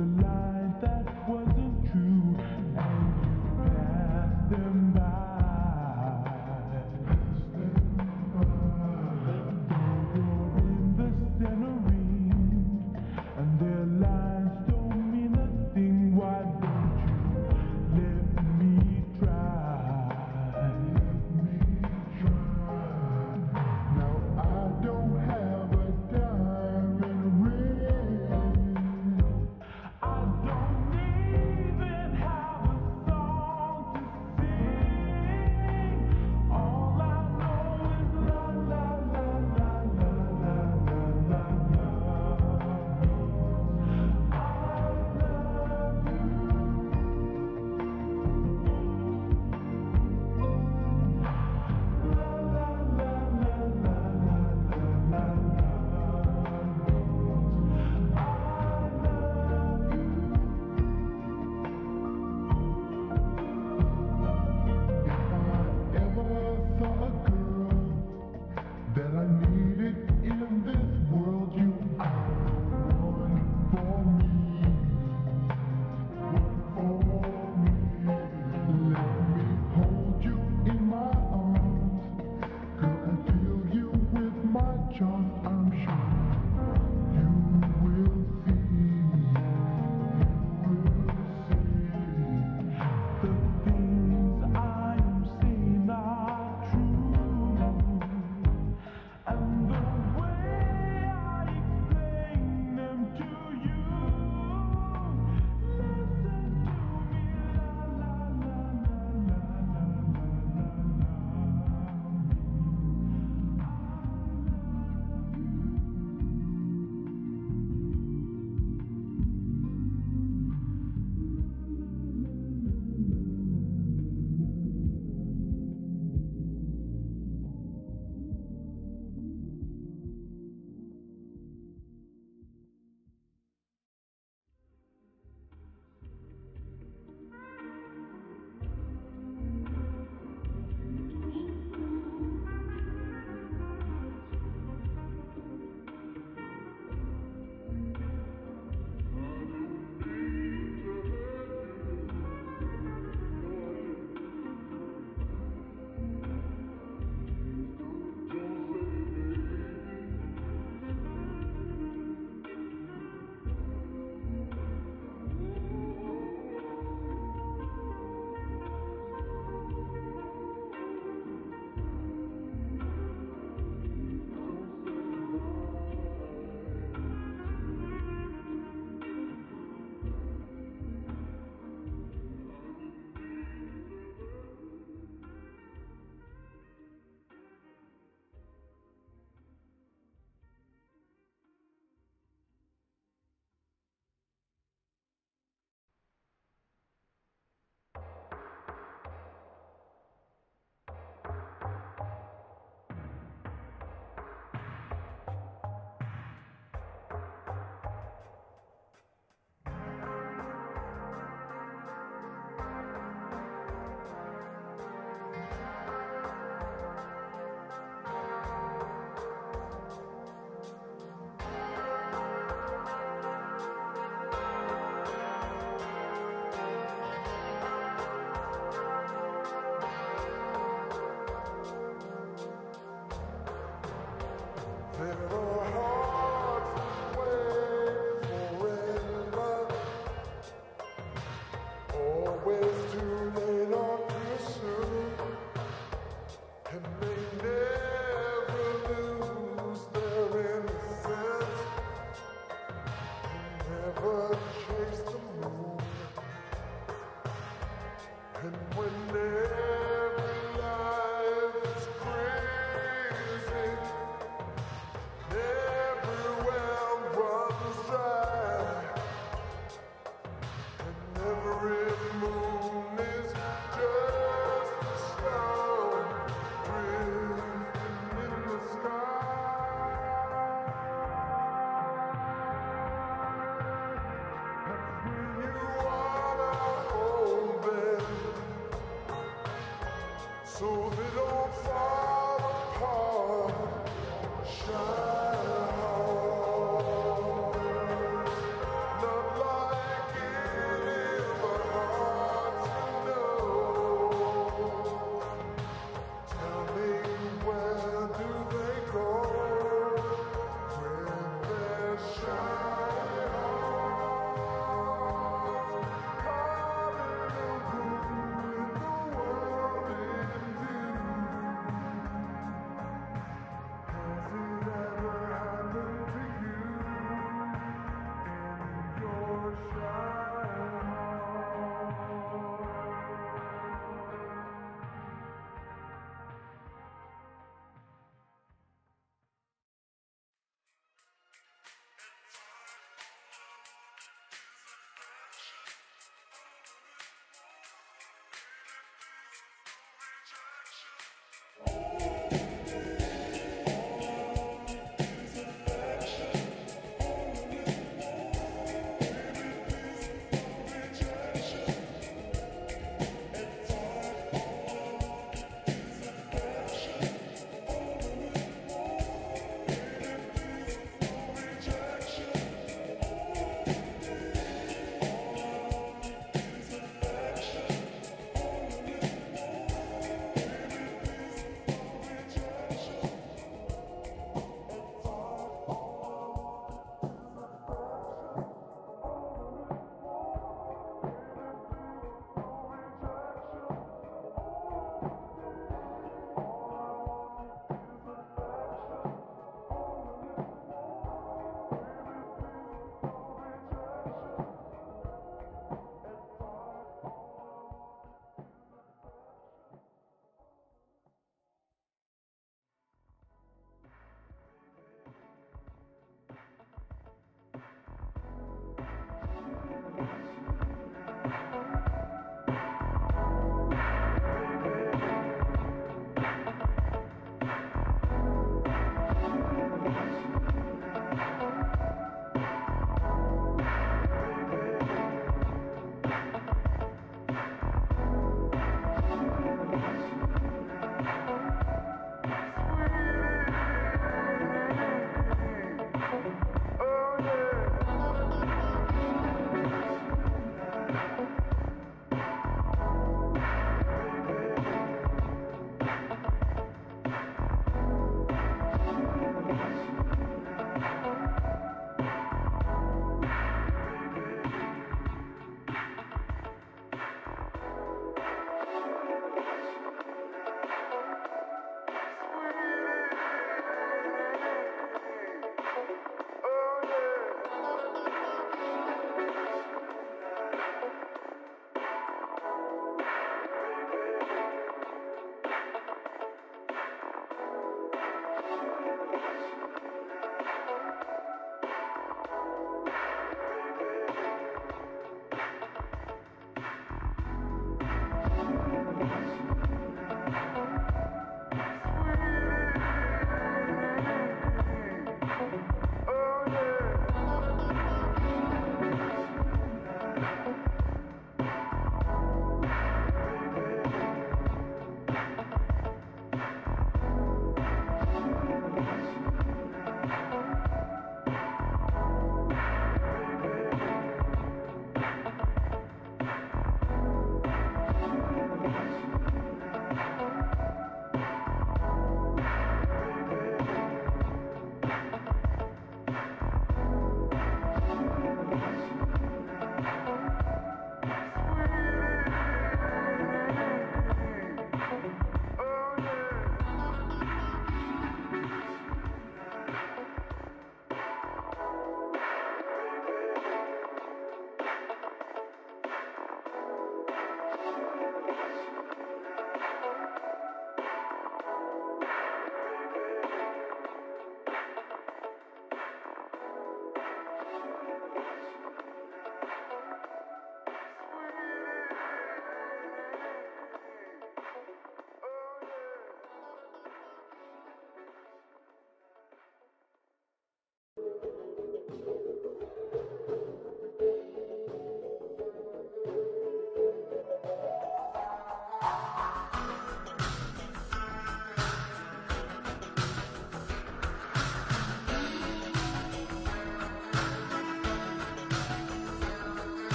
Never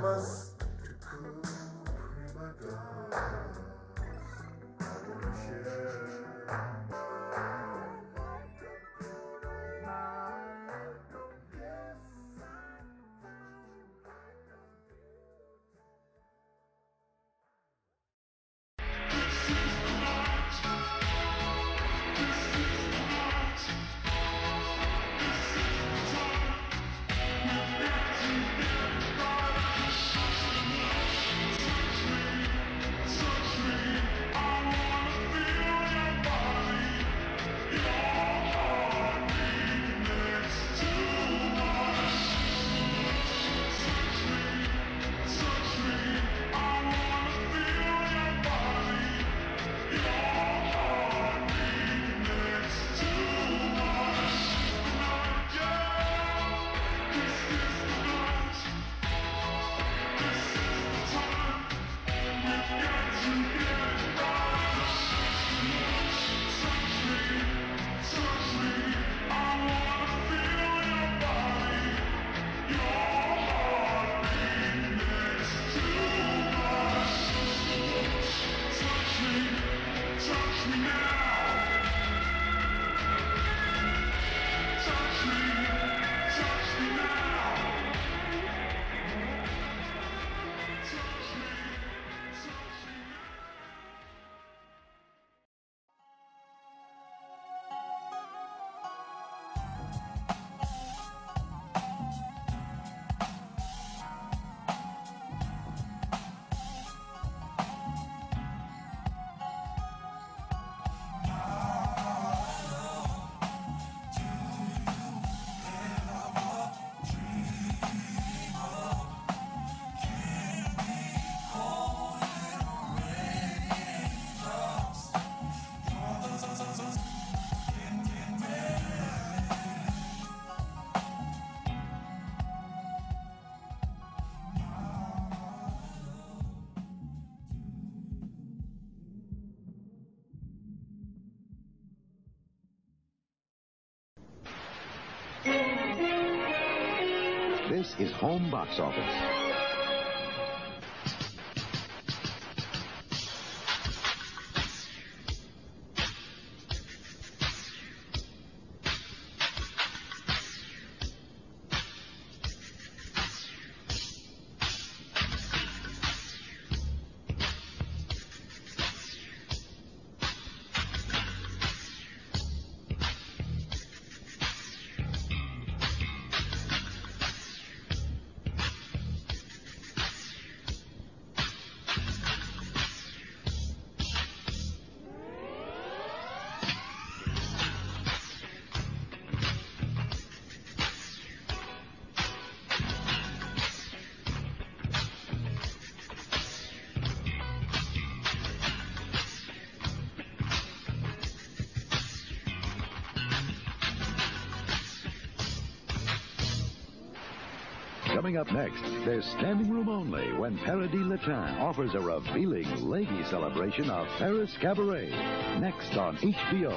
sexy This is Home Box Office. Coming up next, there's standing room only when Paradis Latin offers a revealing lady celebration of Paris Cabaret. Next on HBO.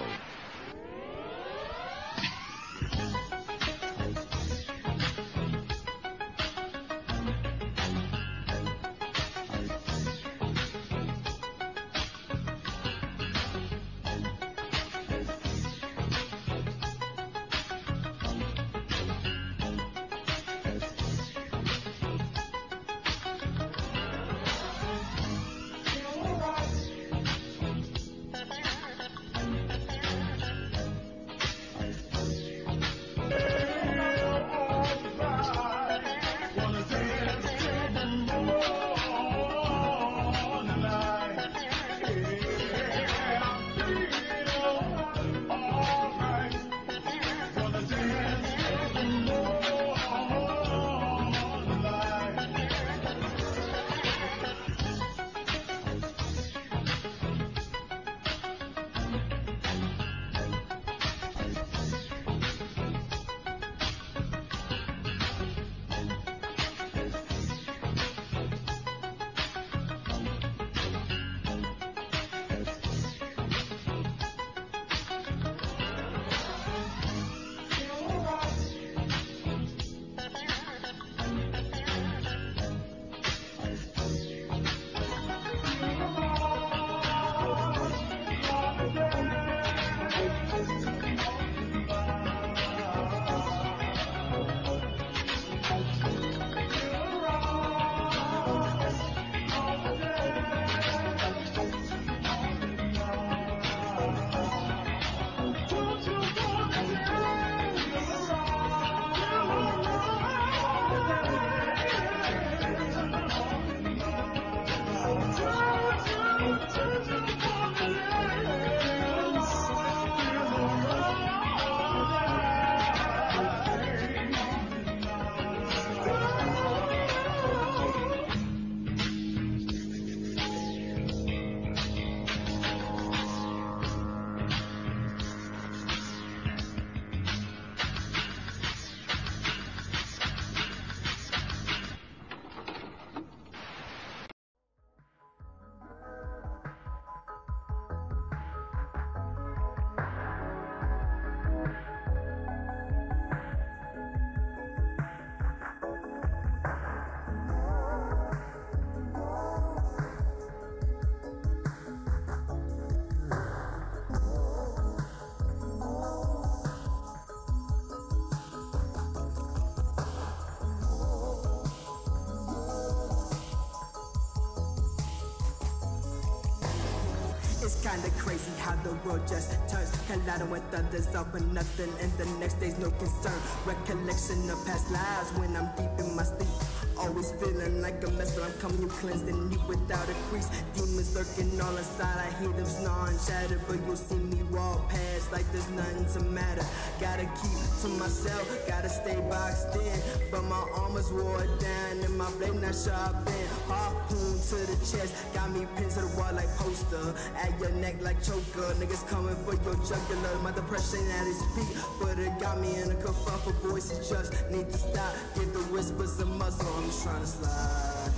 Kinda crazy how the world just turns. Colliding with others, all for nothing, and the next day's no concern. Recollection of past lives when I'm deep in my sleep. Always feeling like a mess, but I'm coming you cleansed and neat without a crease. Demons lurking all inside, I hear them snarl and shatter, but you'll see me walk past like there's nothing to matter. Gotta keep to myself, gotta stay boxed in. But my armor's wore down and my blade not sharpened. Harpoon to the chest, got me pinned to the wall like poster. At your neck like choker, niggas coming for your jugular. My depression at its peak, but it got me in a kerfuffle. Voices just need to stop, give the whispers a muzzle. I'm just trying to slide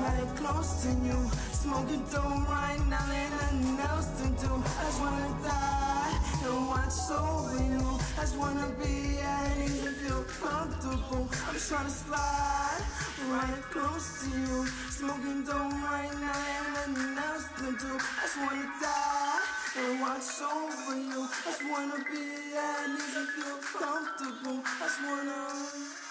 right close to you. Smoking dope right now, ain't nothing else to do. I just wanna die and watch over you. I just wanna be at ease and feel comfortable. I'm trying to slide right close to you. Smoking dope right now, ain't nothing else to do. I just wanna die and watch over you. I just wanna be at ease and feel comfortable. I just wanna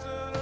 dancing